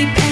keep